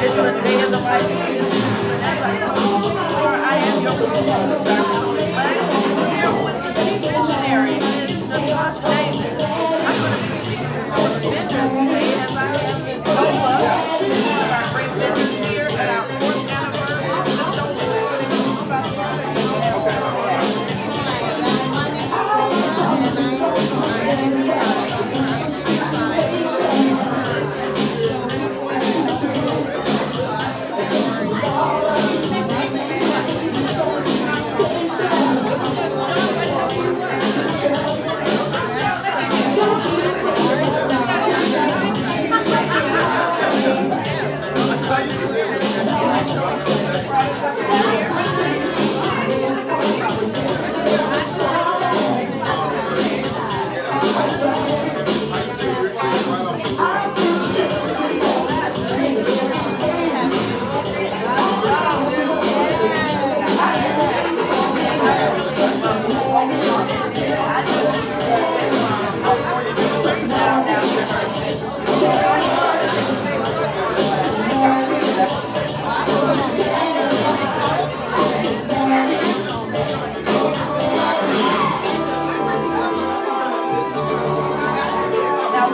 It's a day in the life of as I told you before, I am your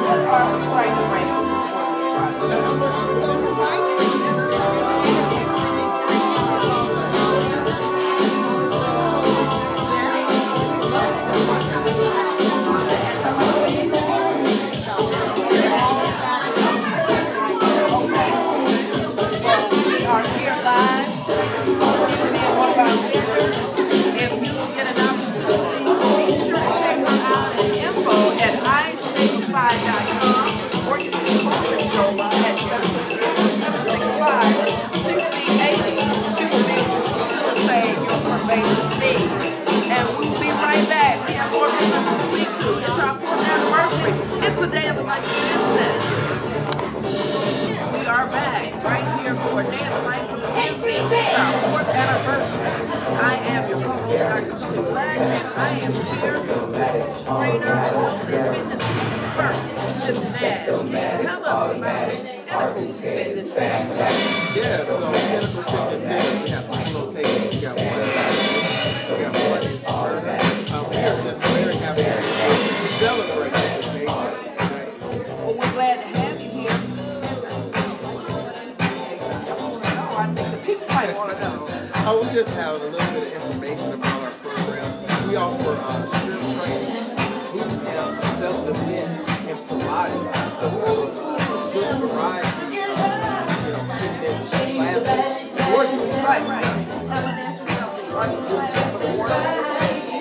what the price ranges for this product? I am here trainer, fitness expert, Mr. Nash. Tell us about Pinnacle Fitness Center? Yeah, so Pinnacle Fitness Center, we have two locations. We got one in we got one in Smyrna. Um, we are just very happy to celebrate this occasion. Well, we're glad to have you here. Oh, I think the people might want to know. I will just have a little bit of information about. We offer uh, strength training, boot camps, self-defense, and Pilates. So we have a good variety of you know, fitness classes. Right, right. Ask you something. Are these?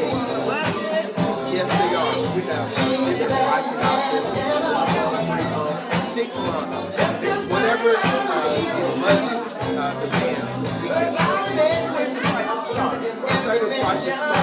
Yes, they are. We have different options. Six months. Whatever uh, can Certain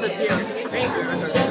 that's another Jerry Springer.